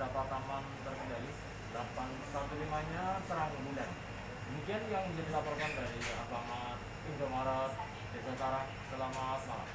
data taman terkendali. 815 nya terang bulan. Mungkin yang menjadi laporan dari Alfamart Indomaret Desa Tarak selamat malam.